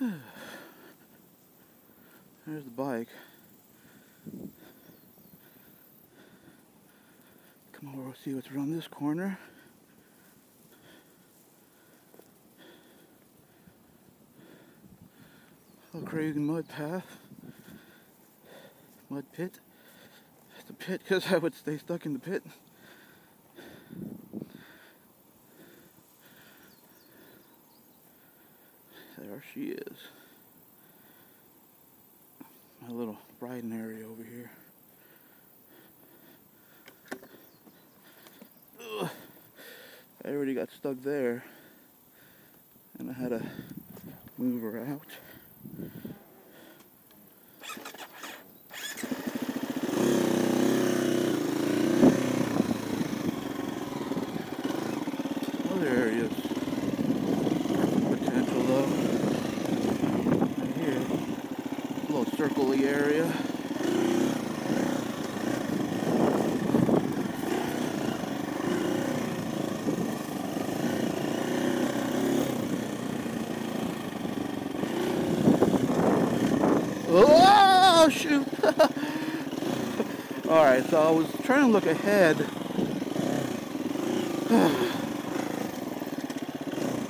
There's the bike. Come over, we'll see what's around this corner. Little crazy mud path. Mud pit. It's a pit because I would stay stuck in the pit. There she is. My little riding area over here. Ugh. I already got stuck there. And I had to move her out. Other areas. Potential though. Right here. little circly area. Oh shoot! All right, so I was trying to look ahead,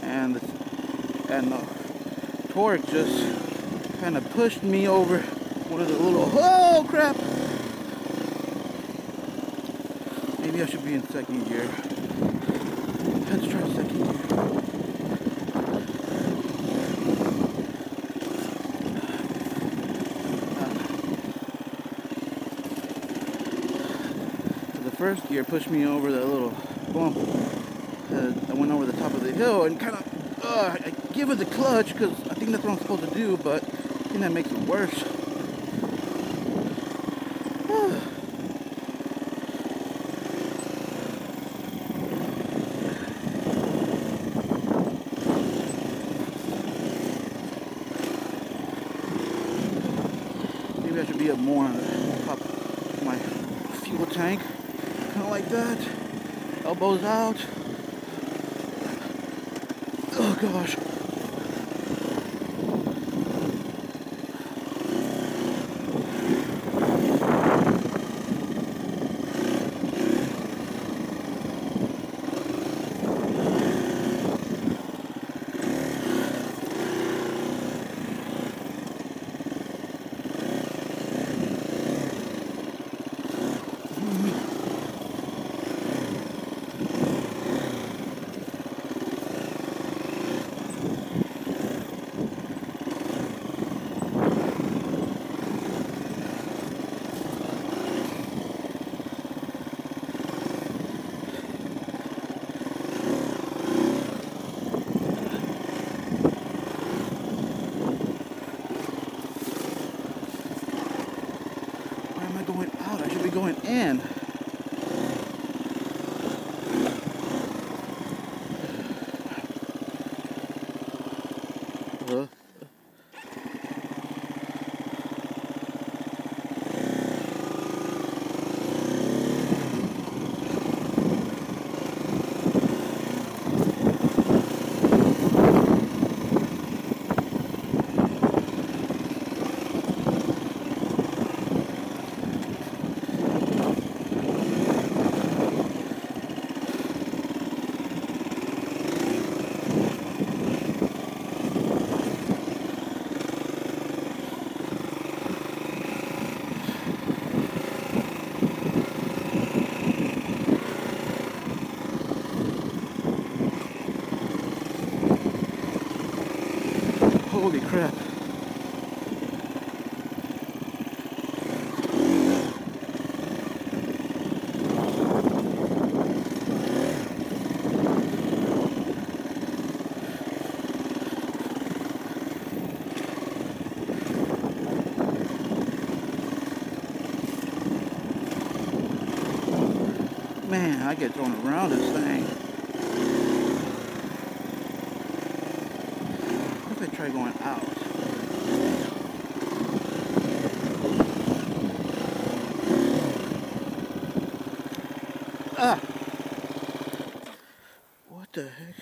and and the torque just kind of pushed me over one of the little. Oh crap! Maybe I should be in second gear. Let's try second gear. the first gear pushed me over that little bump. Uh, I went over the top of the hill and kind of, uh, I give it the clutch because I think that's what I'm supposed to do, but I think that makes it worse. Maybe I should be up more on the top of my fuel tank. Kind of like that. Elbows out. Oh gosh. Why am I going out? I should Holy crap. Man, I get thrown around this thing. What if I try going out? Ah! What the heck?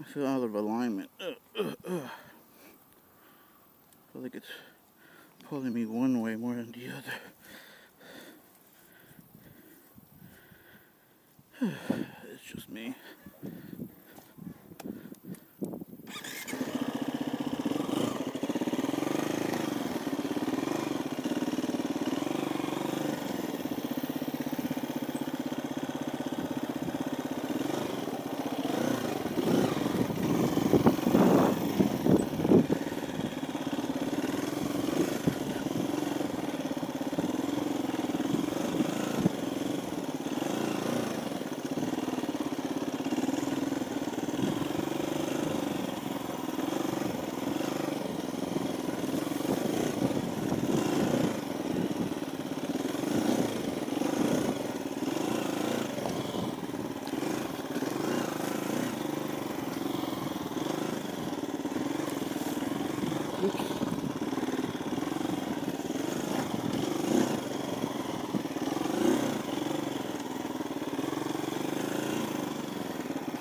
I feel out of alignment. Ugh, ugh, ugh. I feel like it's pulling me one way more than the other. it's just me.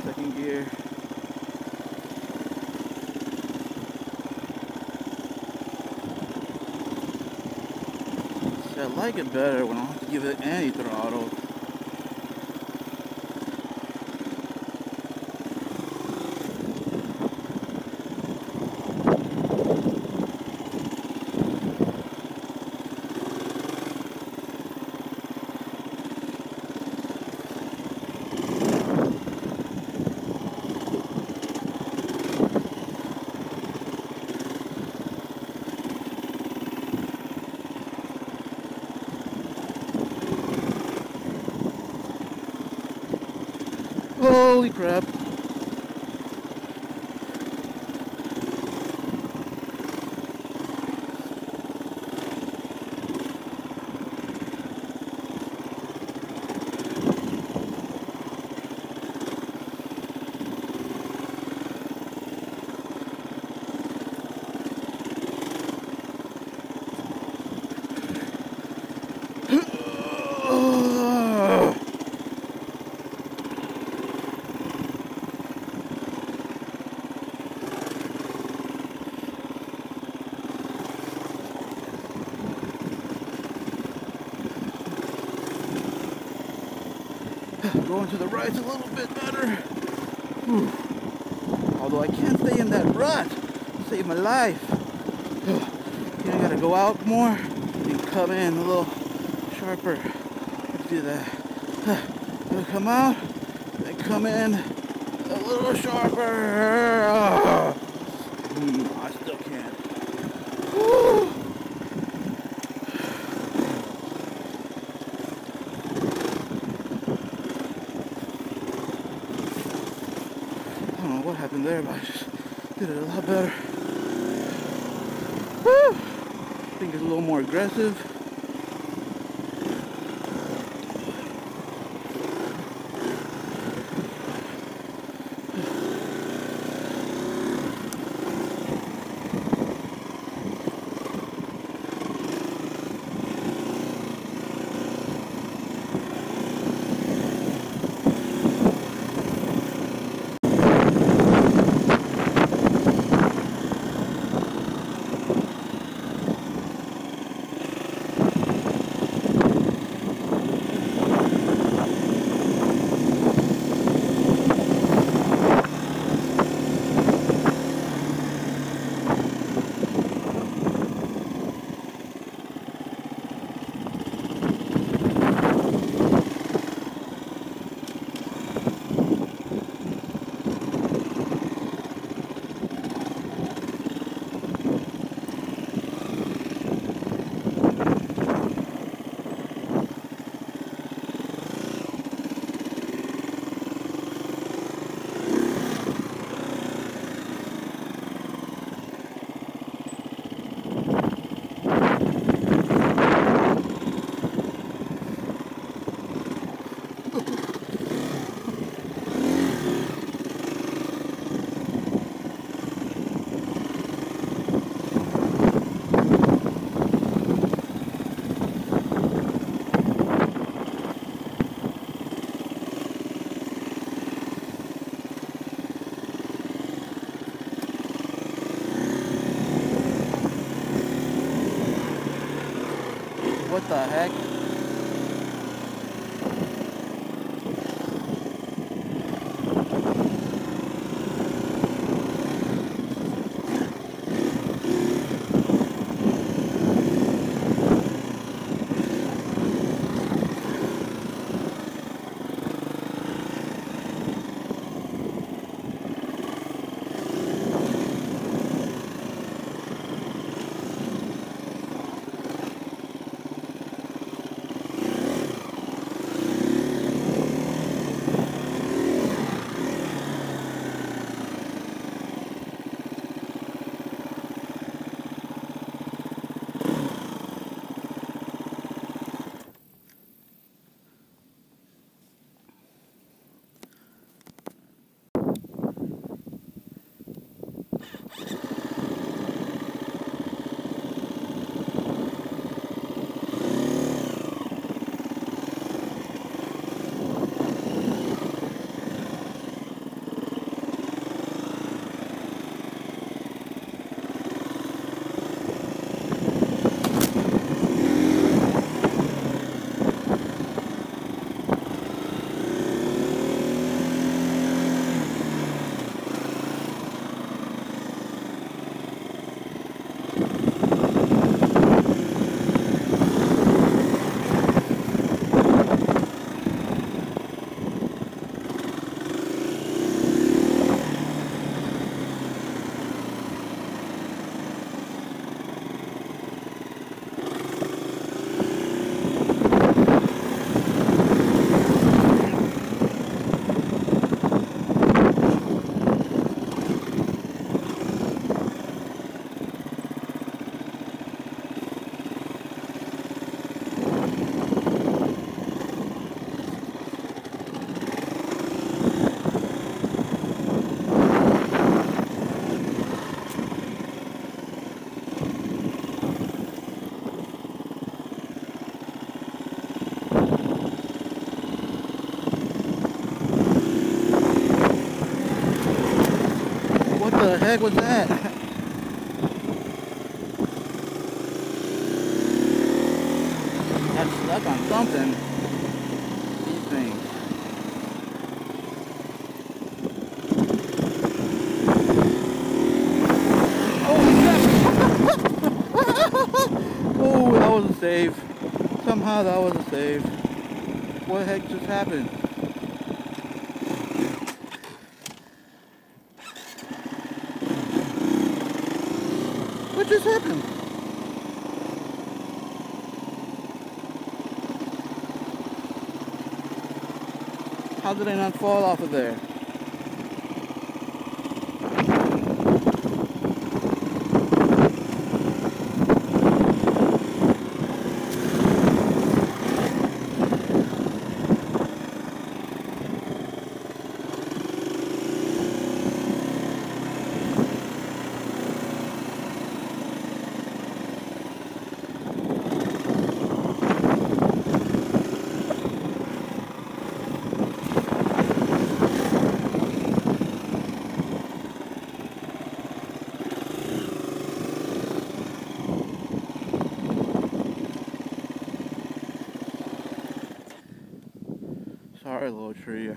Second gear. See, I like it better when I don't have to give it any. Holy crap. Going to the right a little bit better. Whew. Although I can't stay in that rut. Save my life. You I gotta go out more and come in a little sharper. Let's do that. Gonna come out and come in a little sharper. Hmm, I still can't. Whew. I don't know what happened there, but I just did it a lot better. Woo! I think it's a little more aggressive. What the heck? What the heck was that? Got stuck on something. These things. Oh, oh, that was a save. Somehow that was a save. What the heck just happened? What just happened? How did I not fall off of there? Sorry, little tree.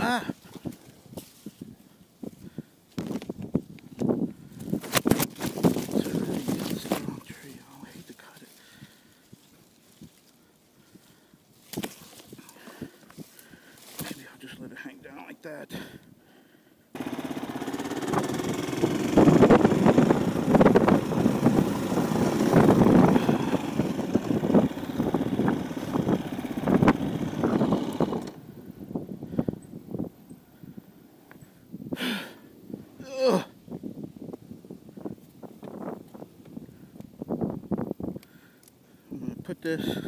Ah! It's a really good strong tree. Oh, I hate to cut it. Maybe I'll just let it hang down like that. Ugh. I'm gonna put this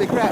on the ground.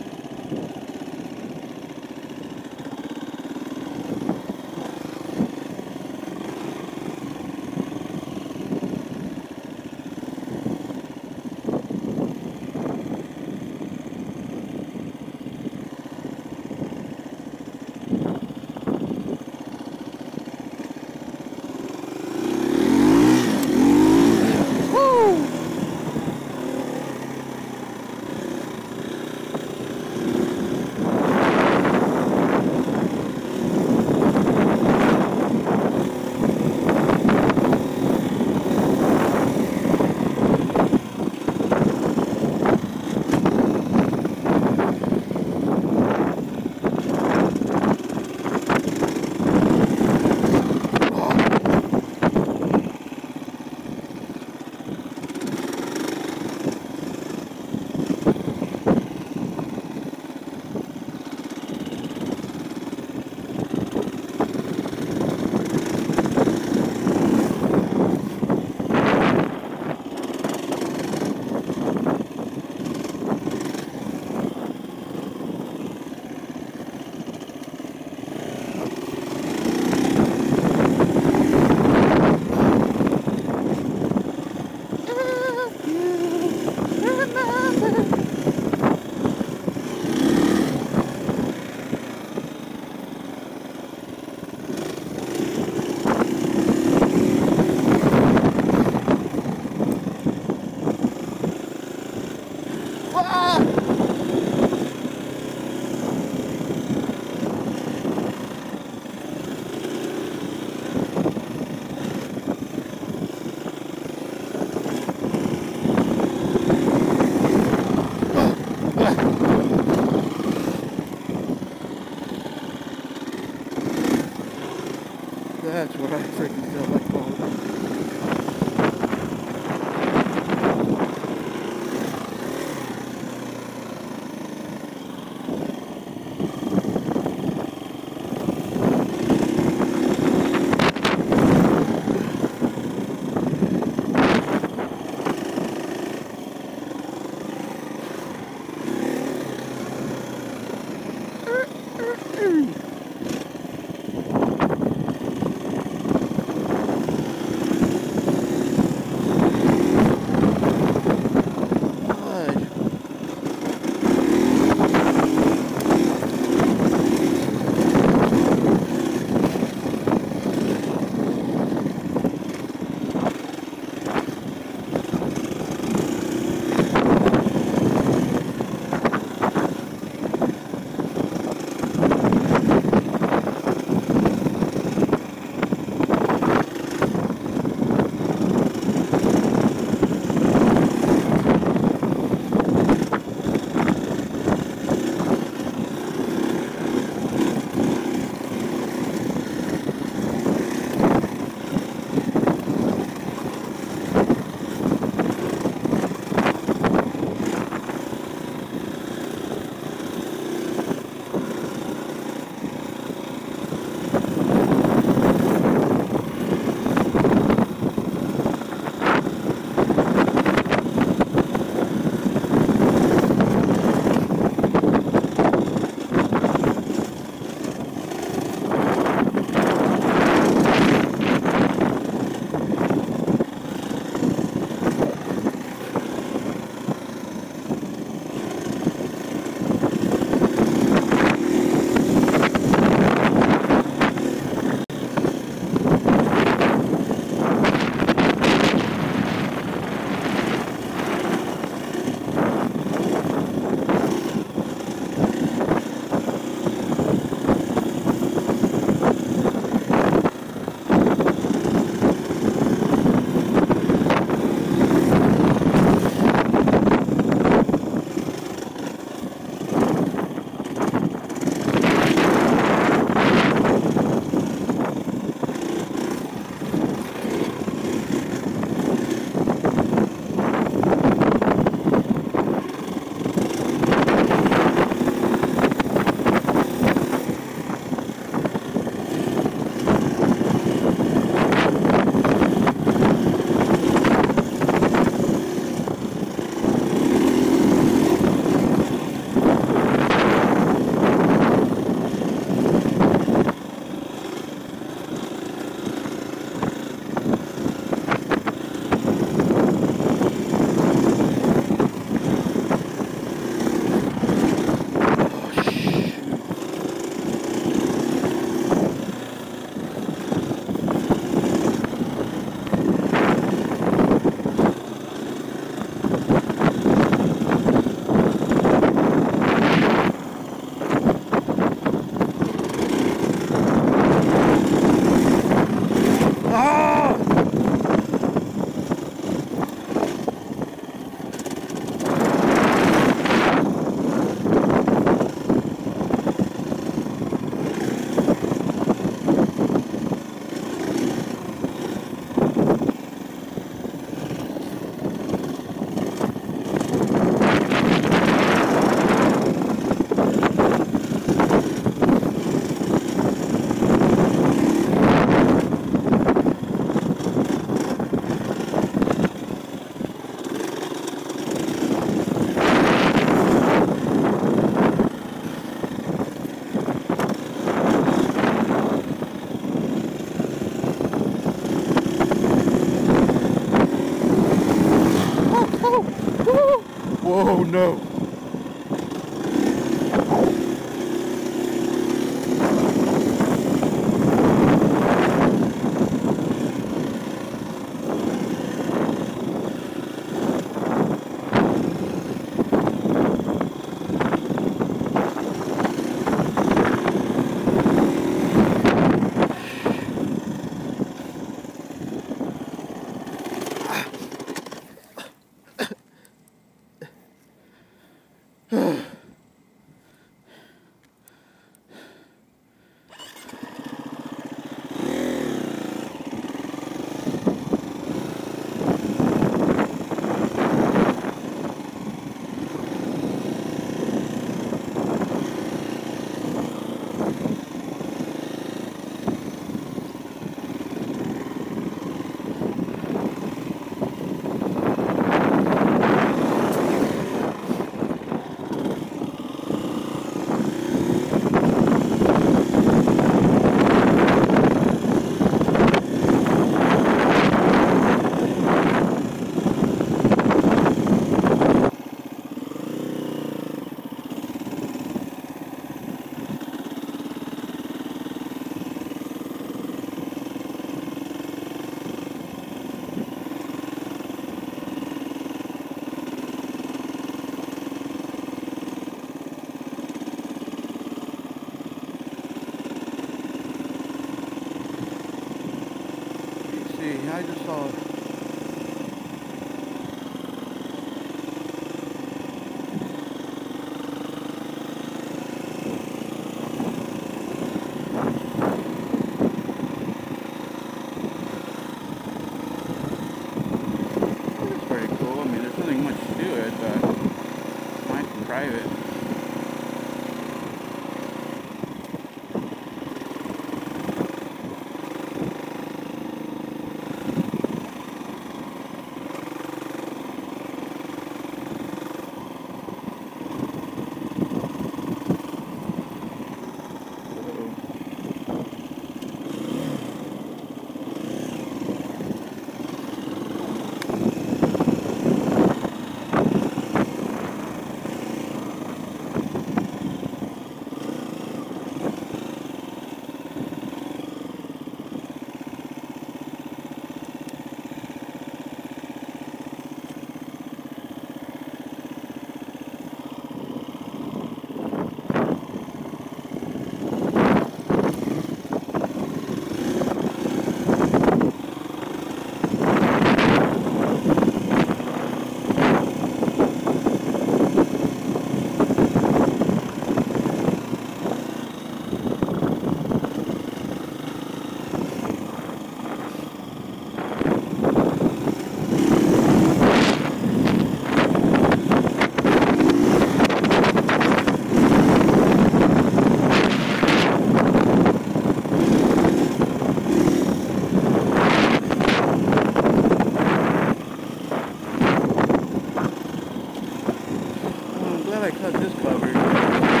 glad I cut this cover.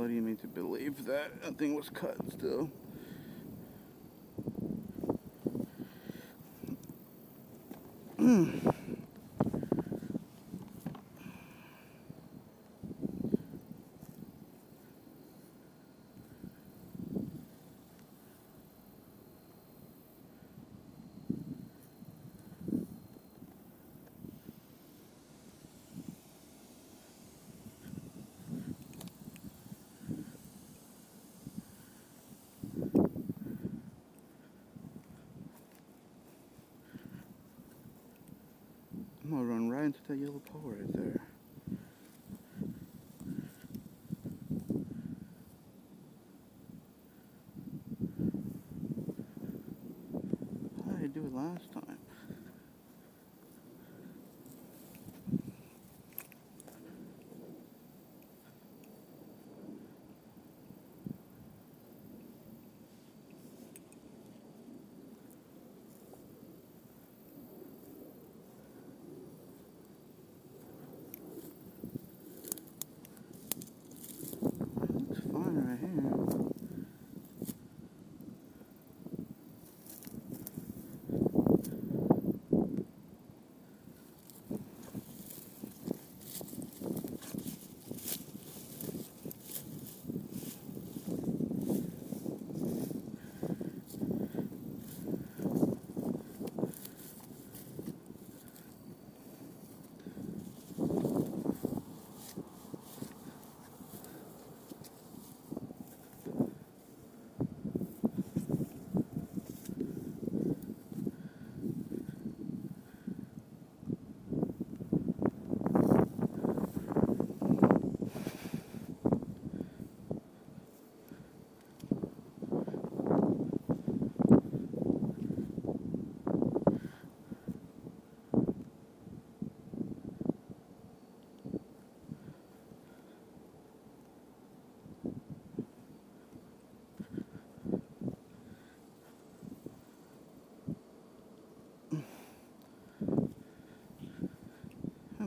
bloody me to believe that. That thing was cut still. to that yellow pole right there.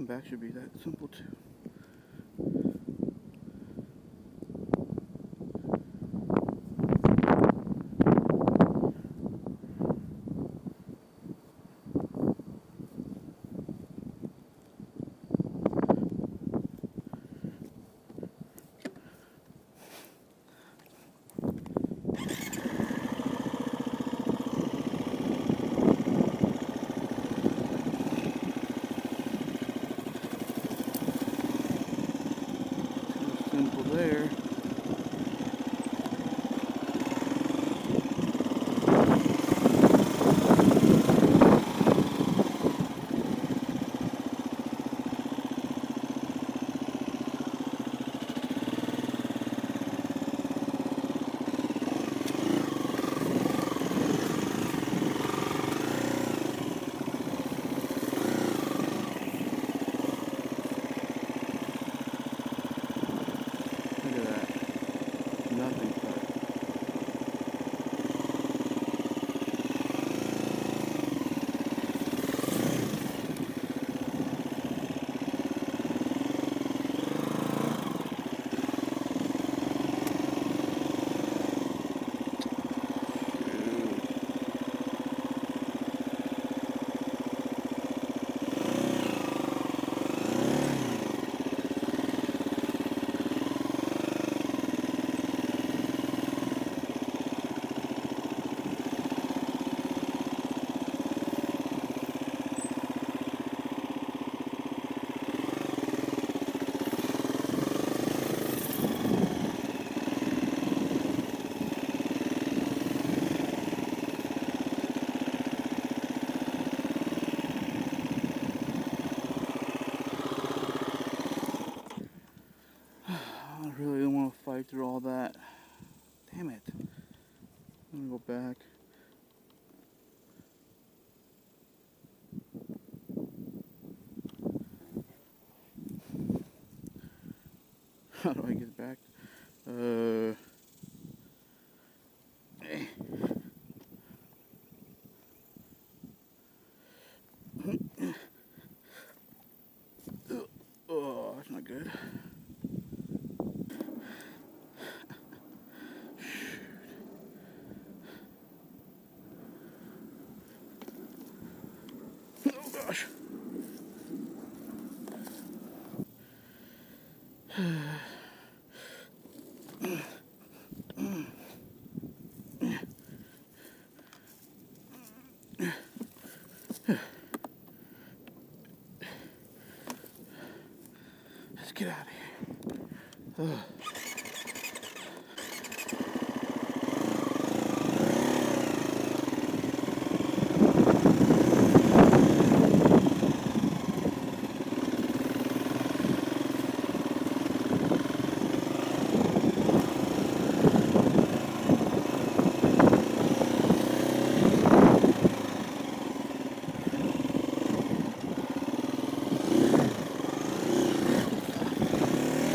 Back should be that simple too. How do I get back? Uh. Oh, that's not good. Let's get out of here. Ugh.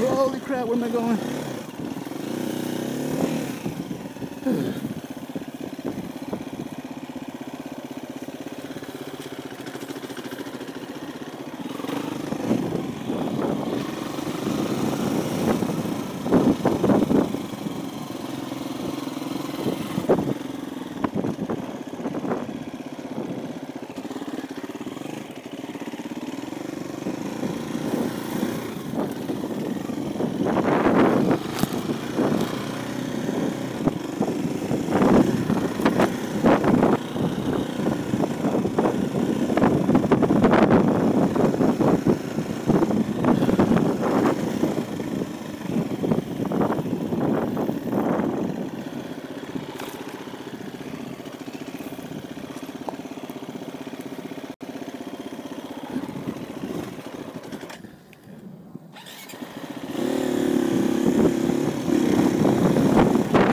Holy crap, where am I going?